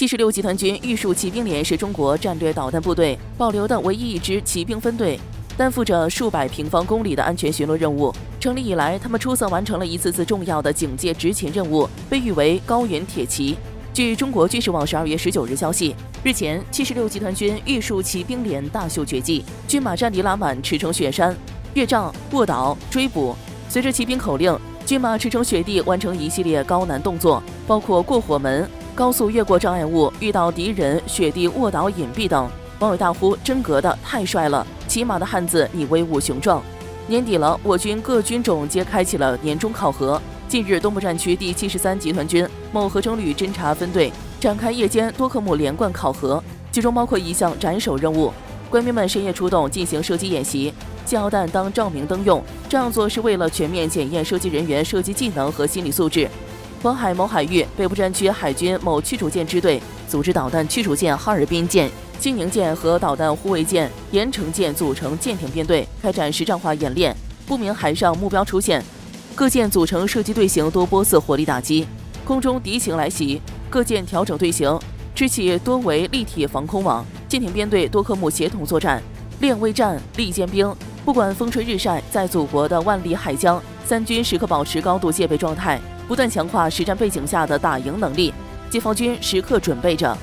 七十六集团军玉树骑兵连是中国战略导弹部队保留的唯一一支骑兵分队，担负着数百平方公里的安全巡逻任务。成立以来，他们出色完成了一次次重要的警戒执勤任务，被誉为“高原铁骑”。据中国军事网十二月十九日消息，日前七十六集团军玉树骑兵连大秀绝技，军马战力拉满，驰骋雪山，越障、卧倒、追捕。随着骑兵口令，军马驰骋雪地，完成一系列高难动作，包括过火门。高速越过障碍物，遇到敌人雪地卧倒隐蔽等，网友大呼：“真格的，太帅了！骑马的汉子，你威武雄壮。”年底了，我军各军种皆开启了年终考核。近日，东部战区第七十三集团军某合成旅侦察分队展开夜间多科目连贯考核，其中包括一项斩首任务。官兵们深夜出动进行射击演习，胶弹当照明灯用，这样做是为了全面检验射击人员射击技能和心理素质。黄海某海域，北部战区海军某驱逐舰支队组织导弹驱逐舰哈尔滨舰、金宁舰和导弹护卫舰盐城舰组成舰艇编队开展实战化演练。不明海上目标出现，各舰组成射击队形多波次火力打击。空中敌情来袭，各舰调整队形，支起多维立体防空网。舰艇编队多科目协同作战，练未战，立坚兵。不管风吹日晒，在祖国的万里海疆，三军时刻保持高度戒备状态。不断强化实战背景下的打赢能力，解放军时刻准备着